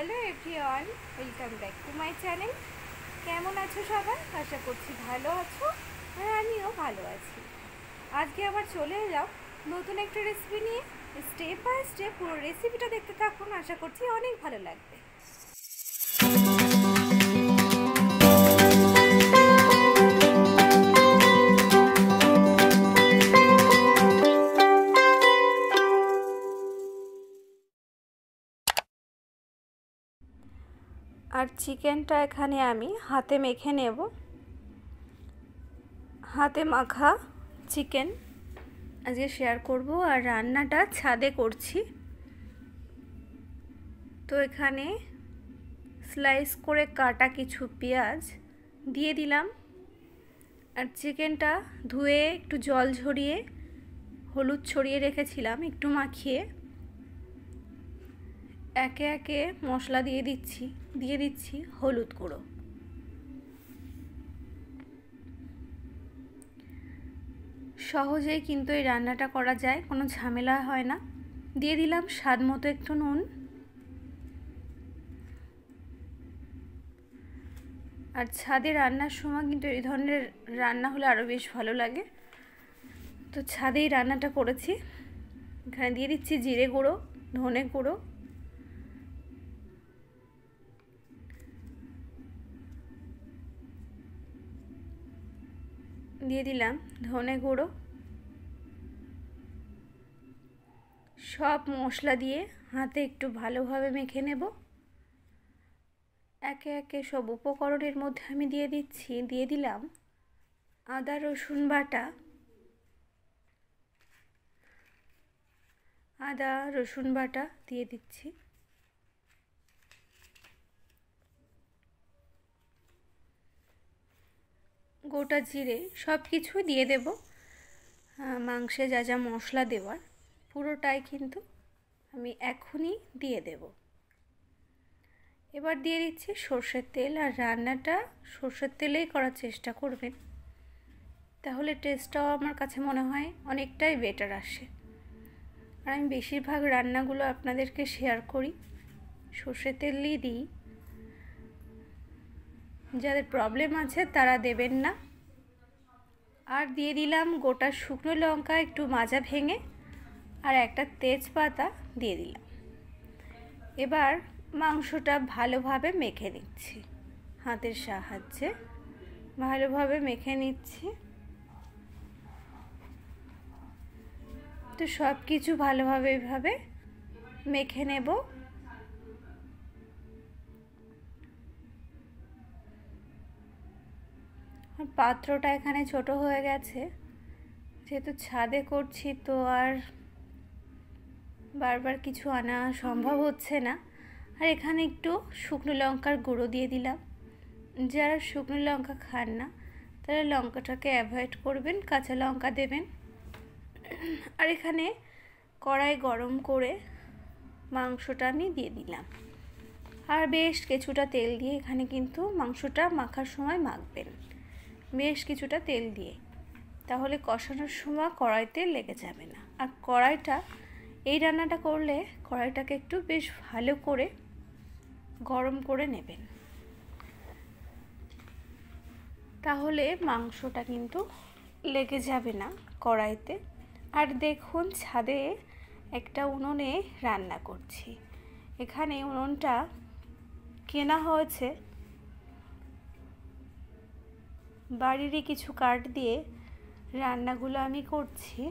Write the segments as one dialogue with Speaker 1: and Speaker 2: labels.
Speaker 1: Hello everyone, welcome back to my channel. কেমন আছো সবাই? আশা করছি ভালো আছো আর আমিও ভালো আছি। আজকে আবার চলে এলাম নতুন একটা রেসিপি নিয়ে। স্টেপ বাই স্টেপ পুরো রেসিপিটা দেখতে থাকুন, আশা করছি অনেক ভালো লাগবে। আর চিকেনটা এখানে আমি হাতে মেখে নেব। হাতে মাখা চিকেন আজকে শেয়ার করব আর রান্নাটা ছাদে করছি। তো এখানে স্লাইস করে কাটা কিছু পেঁয়াজ দিয়ে দিলাম। আর চিকেনটা ধুয়ে একটু জল ঝরিয়ে হলুদ ছড়িয়ে রেখেছিলাম, একটু মাখিয়ে। একে একে মশলা দিয়ে দিচ্ছি দিয়ে দিচ্ছি হলুদ গুঁড়ো। সহজেই কিন্তু এই রান্নাটা করা যায়, কোনো ঝামেলা হয় না। দিয়ে দিলাম স্বাদ মতো একটু নুন। আর ছাদে রান্নার সময় কিন্তু এই ধরনের রান্না হলে আরও বেশ ভালো লাগে। তো ছাদেই রান্নাটা করেছি। এখানে দিয়ে দিচ্ছি জিরে গুঁড়ো, ধনে গুঁড়ো। দিয়ে দিলাম, ধনে গুঁড়ো, সব মশলা দিয়ে হাতে একটু ভালোভাবে মেখে নেব। একে একে সব উপকরণের মধ্যে আমি দিয়ে দিচ্ছি, দিয়ে দিলাম আদা, রসুন বাটা। আদা, রসুন বাটা দিয়ে দিচ্ছি। গোটা জিরে সব কিছু দিয়ে দেব। মাংসে যা যা মশলা দেওয়ার, পুরোটাই কিন্তু আমি এখনই দিয়ে দেব। এবার দিয়ে দিচ্ছি সর্ষের তেল, আর রান্নাটা সর্ষের তেলেই করার চেষ্টা করবেন। তাহলে টেস্টটাও আমার কাছে মনে হয় অনেকটাই বেটার আসে। আর আমি বেশিরভাগ রান্নাগুলো আপনাদেরকে শেয়ার করি। সর্ষের তেলই দিই। যাদের প্রবলেম আছে তারা দেবেন না। আর দিয়ে দিলাম গোটা শুকনো লঙ্কা একটু মাজা ভেঙে আর একটা তেজপাতা দিয়ে দিলাম। এবার মাংসটা ভালোভাবে মেখে নিচ্ছি। হাতের সাহায্যে ভালোভাবে মেখে নিচ্ছি। তো সব কিছু ভালোভাবে এভাবে মেখে নেব। পাত্রটা এখানে ছোট হয়ে গেছে। যেহেতু ছাদে করছি তো আর বারবার কিছু আনা সম্ভব হচ্ছে না। আর এখানে একটু শুকনো লঙ্কার গুঁড়ো দিয়ে দিলাম। যারা শুকনো লঙ্কা খান না, তারা লঙ্কাটাকে অ্যাভয়েড করবেন, কাঁচা লঙ্কা দেবেন। আর এখানে কড়াই গরম করে মাংসটা আমি দিয়ে দিলাম। আর বেশ কিছুটা তেল দিয়ে এখানে কিন্তু মাংসটা মাখার সময় মাখবেন। বেশ কিছুটা তেল দিয়ে। তাহলে কষানোর সময় কড়াইতে লেগে যাবে না। আর কড়াইটা, এই রান্নাটা করলে কড়াইটাকে একটু বেশ ভালো করে গরম করে নেবেন। তাহলে মাংসটা কিন্তু লেগে যাবে না কড়াইতে। আর দেখুন, ছাদে একটা উনুনে রান্না করছি। এখানে উনুনটা কেনা হয়েছে বাড়িরই কিছু কাঠ দিয়ে রান্নাগুলো আমি করছি।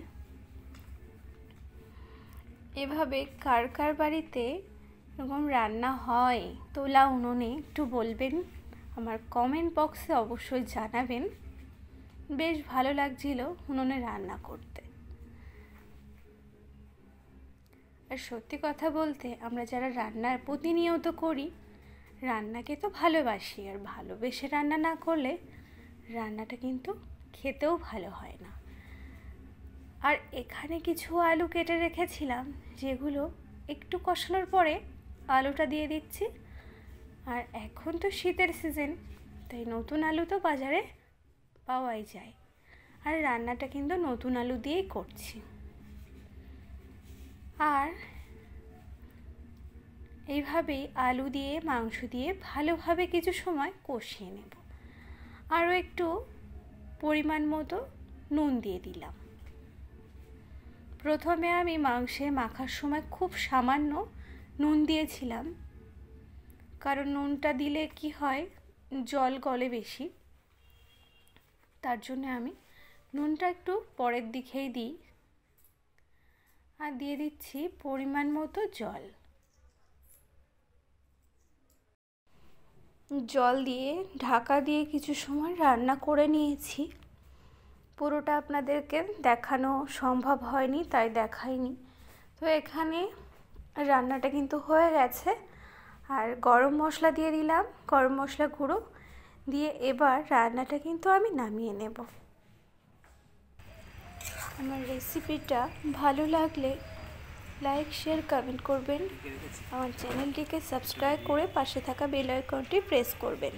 Speaker 1: এভাবে কার কার বাড়িতে এরকম রান্না হয় তোলা উনুনে একটু বলবেন, আমার কমেন্ট বক্সে অবশ্যই জানাবেন। বেশ ভালো লাগছিল উনুনে রান্না করতে। আর সত্যি কথা বলতে আমরা যারা রান্নার প্রতিনিয়ত করি, রান্নাকে তো ভালোবাসি, আর ভালোবেসে রান্না না করলে রান্নাটা কিন্তু খেতেও ভালো হয় না। আর এখানে কিছু আলু কেটে রেখেছিলাম, যেগুলো একটু কষানোর পরে আলুটা দিয়ে দিচ্ছি। আর এখন তো শীতের সিজন তাই নতুন আলু তো বাজারে পাওয়াই যায়। আর রান্নাটা কিন্তু নতুন আলু দিয়েই করছি। আর এইভাবেই আলু দিয়ে, মাংস দিয়ে ভালোভাবে কিছু সময় কষিয়ে নেব। আরও একটু পরিমাণ মতো নুন দিয়ে দিলাম। প্রথমে আমি মাংসে মাখার সময় খুব সামান্য নুন দিয়েছিলাম, কারণ নুনটা দিলে কি হয়, জল গলে বেশি। তার জন্য আমি নুনটা একটু পরের দিকেই দিই। আর দিয়ে দিচ্ছি পরিমাণ মতো জল। জল দিয়ে, ঢাকা দিয়ে কিছু সময় রান্না করে নিয়েছি। পুরোটা আপনাদেরকে দেখানো সম্ভব হয়নি, তাই দেখাইনি। তো এখানে রান্নাটা কিন্তু হয়ে গেছে। আর গরম মশলা দিয়ে দিলাম, গরম মশলা গুঁড়ো দিয়ে এবার রান্নাটা কিন্তু আমি নামিয়ে নেব। আমার রেসিপিটা ভালো লাগলে লাইক শেয়ার কমেন্ট করবেন। আমার চ্যানেলটিকে সাবস্ক্রাইব করে পাশে থাকা বেল আইকনটি প্রেস করবেন।